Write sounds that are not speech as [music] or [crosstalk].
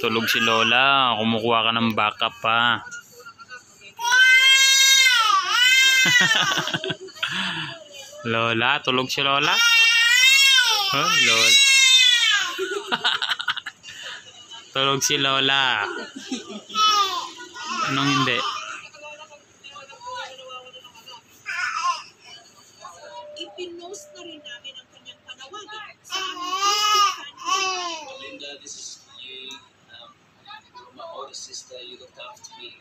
Tulog si Lola. Kumukuha ka ng backup pa. [laughs] Lola, tulog si Lola. Huh? Lola. [laughs] tulog si Lola. Anong hindi? Ipinost na rin namin ang kanyang panawagan sa sister, you looked after me.